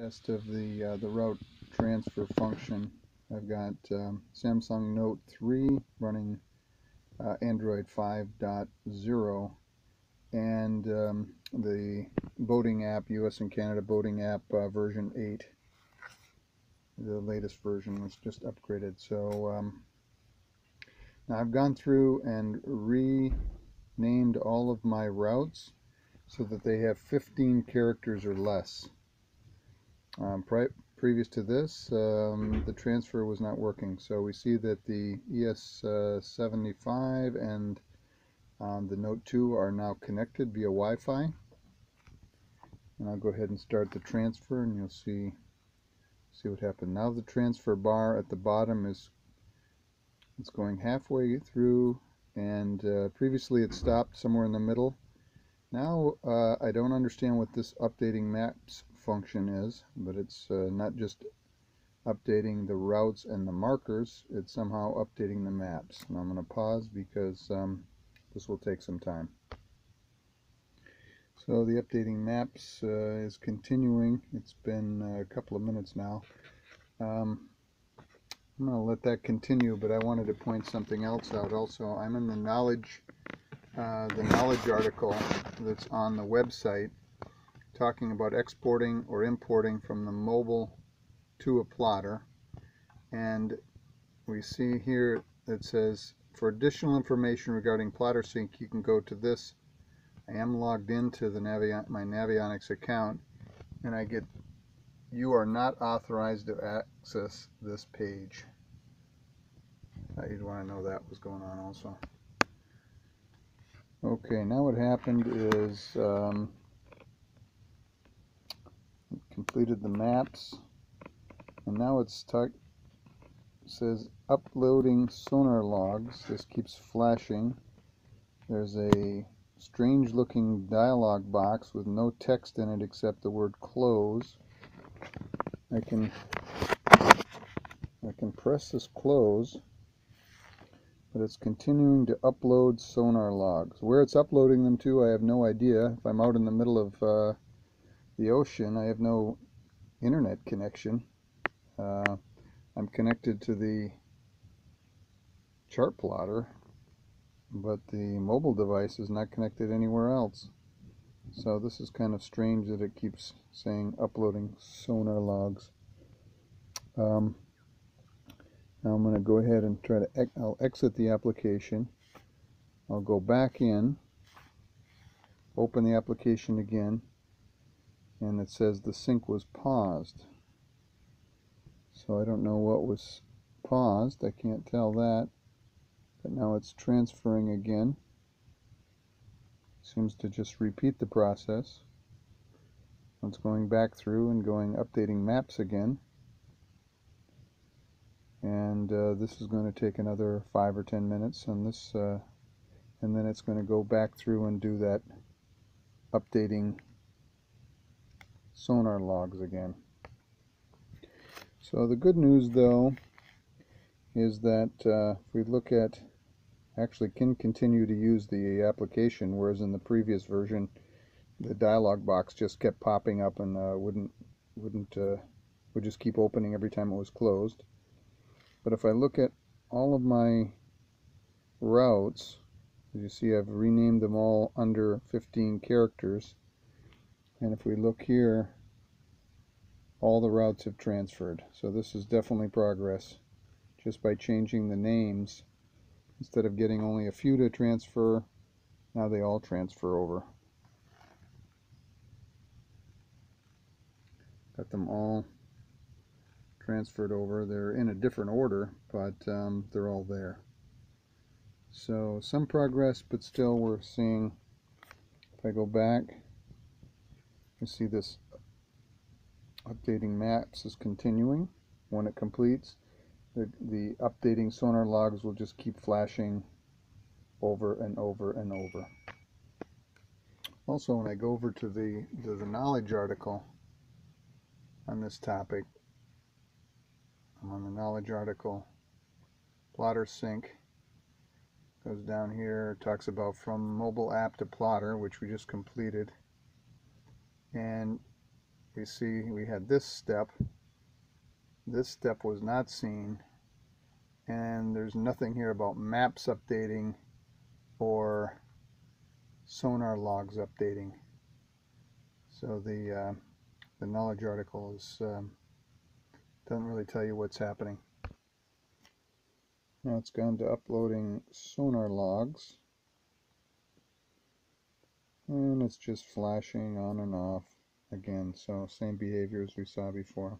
test of the uh, the route transfer function. I've got um, Samsung Note 3 running uh, Android 5.0 and um, the boating app, US and Canada boating app uh, version 8. The latest version was just upgraded. So um, now I've gone through and renamed all of my routes so that they have 15 characters or less. Um, previous to this, um, the transfer was not working. So we see that the ES75 and um, the Note 2 are now connected via Wi-Fi. And I'll go ahead and start the transfer and you'll see see what happened. Now the transfer bar at the bottom is it's going halfway through and uh, previously it stopped somewhere in the middle. Now uh, I don't understand what this updating maps function is, but it's uh, not just updating the routes and the markers, it's somehow updating the maps. And I'm going to pause because um, this will take some time. So the updating maps uh, is continuing. It's been uh, a couple of minutes now. Um, I'm going to let that continue, but I wanted to point something else out also. I'm in the knowledge, uh, the knowledge article that's on the website talking about exporting or importing from the mobile to a plotter. And we see here it says for additional information regarding plotter sync you can go to this. I am logged into the my Navionics account and I get you are not authorized to access this page. You'd want to know that was going on also. Okay now what happened is um, completed the maps. And now it's stuck. says uploading sonar logs. This keeps flashing. There's a strange looking dialog box with no text in it except the word close. I can I can press this close but it's continuing to upload sonar logs. Where it's uploading them to I have no idea. If I'm out in the middle of uh, the ocean. I have no internet connection. Uh, I'm connected to the chart plotter, but the mobile device is not connected anywhere else. So this is kind of strange that it keeps saying uploading sonar logs. Um, now I'm going to go ahead and try to, I'll exit the application. I'll go back in, open the application again, and it says the sync was paused. So I don't know what was paused. I can't tell that. But now it's transferring again. Seems to just repeat the process. It's going back through and going updating maps again. And uh, this is going to take another five or ten minutes and this uh, and then it's going to go back through and do that updating sonar logs again. So the good news though is that uh, if we look at actually can continue to use the application whereas in the previous version the dialog box just kept popping up and uh, wouldn't wouldn't uh, would just keep opening every time it was closed but if I look at all of my routes as you see I've renamed them all under 15 characters and if we look here all the routes have transferred. So this is definitely progress just by changing the names. Instead of getting only a few to transfer now they all transfer over. Got them all transferred over. They're in a different order but um, they're all there. So some progress but still we're seeing if I go back you see this updating maps is continuing. When it completes, the, the updating sonar logs will just keep flashing over and over and over. Also, when I go over to the, to the knowledge article on this topic, I'm on the knowledge article, plotter sync, goes down here, talks about from mobile app to plotter, which we just completed and we see we had this step. This step was not seen. And there's nothing here about maps updating or sonar logs updating. So the uh, the knowledge article is um, doesn't really tell you what's happening. Now it's gone to uploading sonar logs. And it's just flashing on and off again. So same behavior as we saw before.